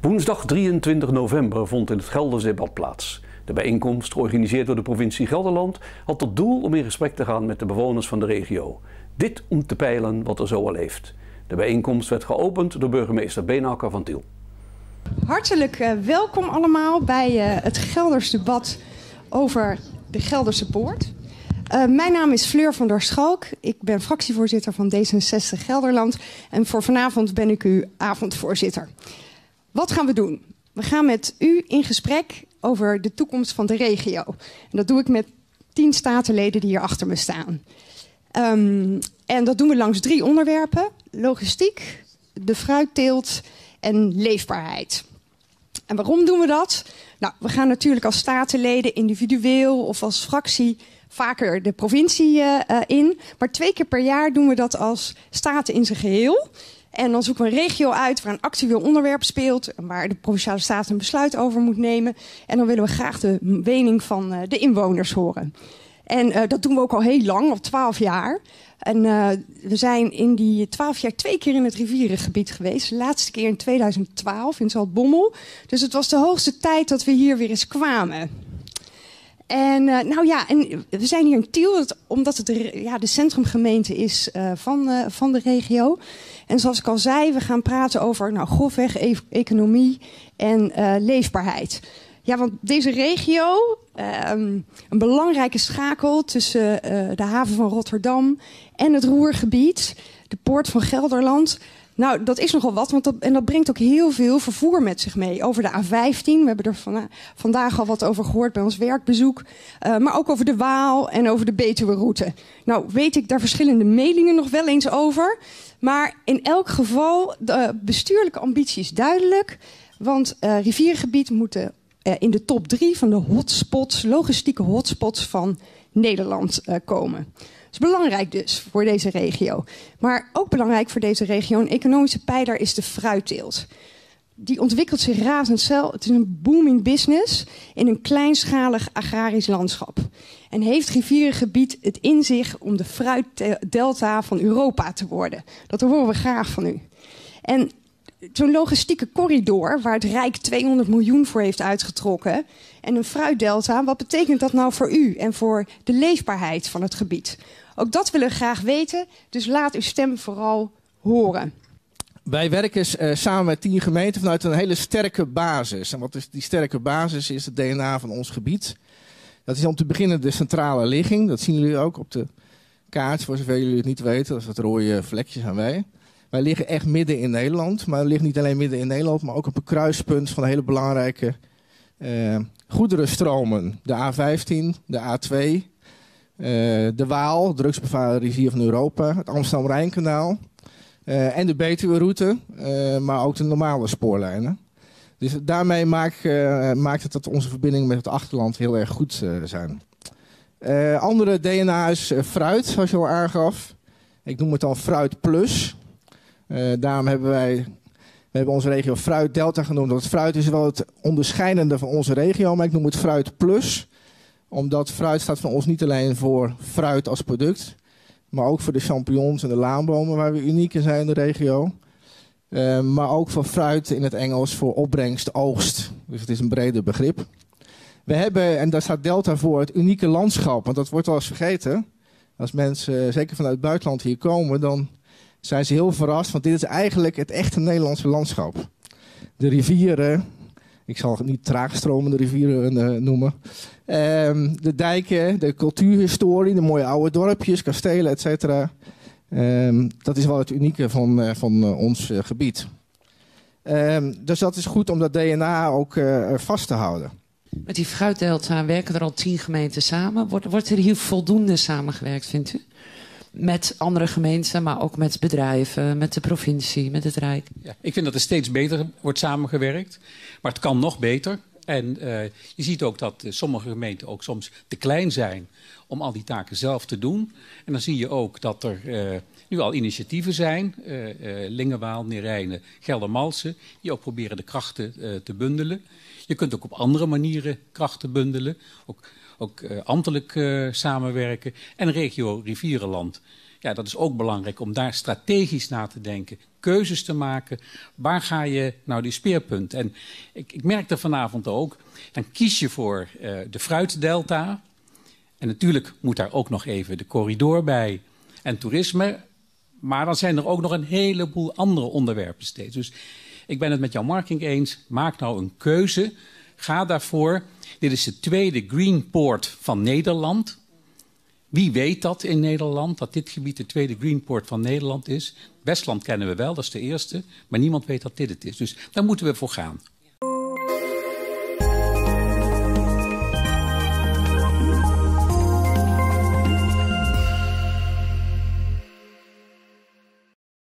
Woensdag 23 november vond in het Gelderse plaats. De bijeenkomst, georganiseerd door de provincie Gelderland, had tot doel om in gesprek te gaan met de bewoners van de regio. Dit om te peilen wat er zo al leeft. De bijeenkomst werd geopend door burgemeester Beenhakker van Tiel. Hartelijk uh, welkom allemaal bij uh, het Gelders debat over de Gelderse Poort. Uh, mijn naam is Fleur van der Schalk. Ik ben fractievoorzitter van D66 Gelderland. En voor vanavond ben ik uw avondvoorzitter. Wat gaan we doen? We gaan met u in gesprek over de toekomst van de regio. En dat doe ik met tien statenleden die hier achter me staan. Um, en dat doen we langs drie onderwerpen: logistiek, de fruitteelt en leefbaarheid. En waarom doen we dat? Nou, we gaan natuurlijk als statenleden individueel of als fractie vaker de provincie uh, in. Maar twee keer per jaar doen we dat als staten in zijn geheel. En dan zoeken we een regio uit waar een actueel onderwerp speelt. Waar de provinciale staat een besluit over moet nemen. En dan willen we graag de mening van uh, de inwoners horen. En uh, dat doen we ook al heel lang, al twaalf jaar. En uh, we zijn in die twaalf jaar twee keer in het rivierengebied geweest. De laatste keer in 2012 in Zaltbommel. Dus het was de hoogste tijd dat we hier weer eens kwamen. En uh, nou ja, en we zijn hier in Tiel, omdat het de, ja, de centrumgemeente is uh, van, uh, van de regio. En zoals ik al zei, we gaan praten over nou, grofweg e economie en leefbaarheid. Ja, want deze regio, um, een belangrijke schakel tussen de haven van Rotterdam en het Roergebied, de poort van Gelderland. Nou, dat is nogal wat, want dat, en dat brengt ook heel veel vervoer met zich mee. Over de A15, we hebben er van, vandaag al wat over gehoord bij ons werkbezoek. Uh, maar ook over de Waal en over de Betuwe-route. Nou, weet ik daar verschillende meningen nog wel eens over. Maar in elk geval, de bestuurlijke ambitie is duidelijk. Want uh, riviergebied moeten uh, in de top drie van de hotspots, logistieke hotspots van Nederland komen is belangrijk dus voor deze regio. Maar ook belangrijk voor deze regio, een economische pijler, is de fruitteelt. Die ontwikkelt zich razendsnel. Het is een booming business in een kleinschalig agrarisch landschap. En heeft rivierengebied het in zich om de fruitdelta van Europa te worden. Dat horen we graag van u. En zo'n logistieke corridor, waar het Rijk 200 miljoen voor heeft uitgetrokken, en een fruitdelta, wat betekent dat nou voor u en voor de leefbaarheid van het gebied? Ook dat willen we graag weten, dus laat uw stem vooral horen. Wij werken uh, samen met tien gemeenten vanuit een hele sterke basis. En wat is die sterke basis? Is het DNA van ons gebied. Dat is om te beginnen de centrale ligging. Dat zien jullie ook op de kaart, voor zover jullie het niet weten. Dat is het rode vlekjes aan wij. Wij liggen echt midden in Nederland. Maar we liggen niet alleen midden in Nederland, maar ook op een kruispunt van hele belangrijke uh, goederenstromen. De A15, de A2, uh, de Waal, drugsbevaarde rivier van Europa, het Amsterdam-Rijnkanaal uh, en de Betuwe-route, maar ook de normale spoorlijnen. Dus daarmee maakt, maakt het dat onze verbindingen met het achterland heel erg goed zijn. andere DNA is fruit, zoals je al aangaf. Ik noem het dan Fruit Plus. Daarom hebben wij we hebben onze regio Fruit Delta genoemd. Want fruit is wel het onderscheidende van onze regio, maar ik noem het Fruit Plus omdat fruit staat van ons niet alleen voor fruit als product, maar ook voor de champignons en de laanbomen waar we uniek in zijn in de regio. Uh, maar ook voor fruit in het Engels voor opbrengst, oogst. Dus het is een breder begrip. We hebben, en daar staat Delta voor, het unieke landschap. Want dat wordt wel eens vergeten. Als mensen, zeker vanuit het buitenland, hier komen, dan zijn ze heel verrast. Want dit is eigenlijk het echte Nederlandse landschap. De rivieren, ik zal het niet traagstromende rivieren uh, noemen. Um, de dijken, de cultuurhistorie, de mooie oude dorpjes, kastelen, et cetera. Um, dat is wel het unieke van, uh, van uh, ons gebied. Um, dus dat is goed om dat DNA ook vast te houden. Met die fruitdelta werken er al tien gemeenten samen. Wordt, wordt er hier voldoende samengewerkt, vindt u? Met andere gemeenten, maar ook met bedrijven, met de provincie, met het Rijk. Ja, ik vind dat er steeds beter wordt samengewerkt. Maar het kan nog beter. En uh, je ziet ook dat uh, sommige gemeenten ook soms te klein zijn om al die taken zelf te doen. En dan zie je ook dat er uh, nu al initiatieven zijn, Lingewaal, Neerijnen, Geldermalsen, die ook proberen de krachten te bundelen. Je kunt ook op andere manieren krachten bundelen. Ook ook uh, ambtelijk uh, samenwerken. En regio Rivierenland ja, dat is ook belangrijk om daar strategisch na te denken. Keuzes te maken. Waar ga je nou die speerpunt? En ik, ik merkte vanavond ook, dan kies je voor uh, de fruitdelta. En natuurlijk moet daar ook nog even de corridor bij en toerisme. Maar dan zijn er ook nog een heleboel andere onderwerpen steeds. Dus ik ben het met jouw marking eens. Maak nou een keuze. Ga daarvoor. Dit is de tweede Greenport van Nederland. Wie weet dat in Nederland, dat dit gebied de tweede Greenport van Nederland is? Westland kennen we wel, dat is de eerste. Maar niemand weet dat dit het is. Dus daar moeten we voor gaan.